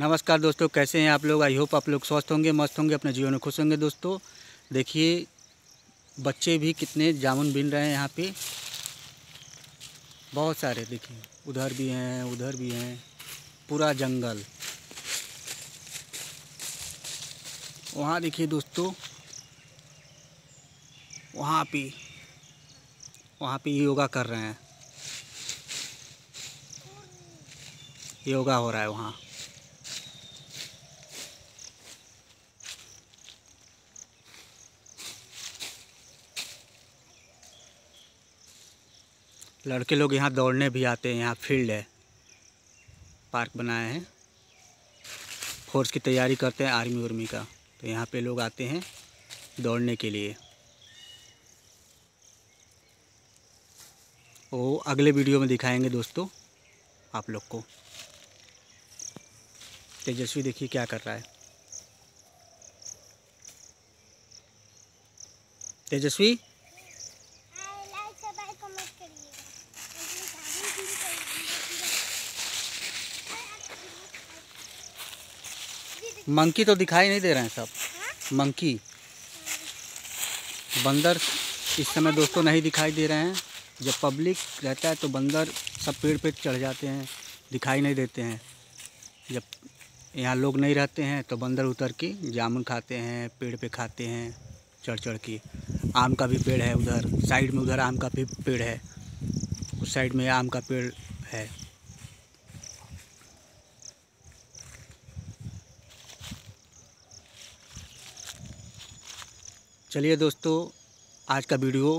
नमस्कार दोस्तों, कैसे हैं आप लोग? आई होप आप लोग स्वस्थ होंगे, मस्त होंगे, अपने जीवन में खुश होंगे दोस्तों। देखिए, बच्चे भी कितने जामुन बिन रहे हैं यहाँ पे। बहुत सारे, देखिए, उधर भी हैं, उधर भी हैं। पूरा जंगल। वहाँ देखिए दोस्तों, वहाँ पे वहाँ पे योगा कर रहे हैं। योगा हो रहा है वहाँ। लड़के लोग यहाँ दौड़ने भी आते हैं, यहाँ फ़ील्ड है। पार्क बनाए हैं। फोर्स की तैयारी करते हैं आर्मी उर्मी का। तो यहाँ पे लोग आते हैं दौड़ने के लिए। वो अगले वीडियो में दिखाएँगे दोस्तों आप लोग को। तेजस्वी देखिए क्या कर रहा है। तेजस्वी? मंकी तो दिखाई नहीं दे रहे हैं सब। मंकी। बंदर इस समय दोस्तों नहीं दिखाई दे रहे हैं। जब पब्लिक रहता है तो बंदर सब पेड़ पे चढ़ जाते हैं, दिखाई नहीं देते हैं। जब यहाँ लोग नहीं रहते हैं तो बंदर उतर के जामुन खाते हैं, पेड़ पे खाते हैं, चढ़ चढ़ के। आम का भी पेड़ है उधर, साइड में उधर आम का भी पेड़ है। उस साइड में आम का पेड़ है। चलिए दोस्तों, आज का वीडियो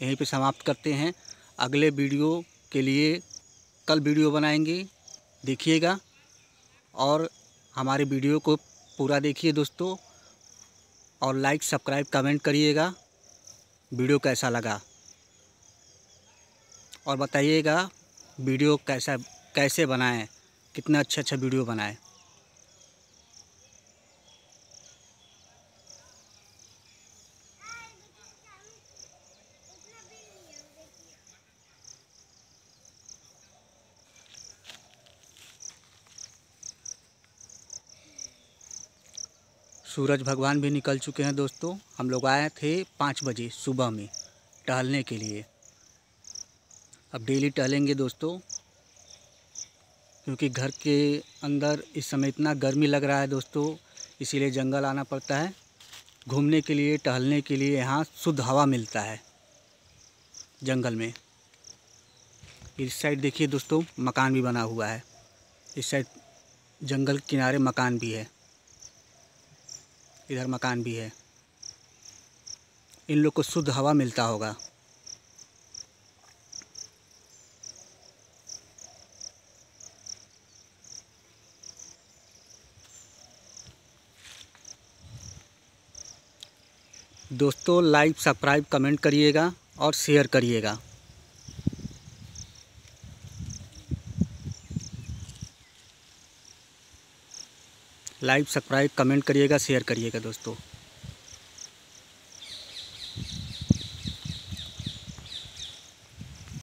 यहीं पे समाप्त करते हैं। अगले वीडियो के लिए कल वीडियो बनाएँगे, देखिएगा और हमारे वीडियो को पूरा देखिए दोस्तों और लाइक सब्सक्राइब कमेंट करिएगा, वीडियो कैसा लगा। और बताइएगा वीडियो कैसा, कैसे बनाएँ, कितना अच्छा अच्छा वीडियो बनाएँ। सूरज भगवान भी निकल चुके हैं दोस्तों। हम लोग आए थे पाँच बजे सुबह में टहलने के लिए। अब डेली टहलेंगे दोस्तों, क्योंकि घर के अंदर इस समय इतना गर्मी लग रहा है दोस्तों, इसीलिए जंगल आना पड़ता है। घूमने के लिए, टहलने के लिए यहाँ शुद्ध हवा मिलता है जंगल में। इस साइड देखिए दोस्तों, मकान भी बना हुआ है। इस साइड जंगल किनारे मकान भी है। इधर मकान भी है। इन लोग को शुद्ध हवा मिलता होगा। दोस्तों लाइक सब्सक्राइब कमेंट करिएगा और शेयर करिएगा। लाइक सब्सक्राइब कमेंट करिएगा शेयर करिएगा दोस्तों।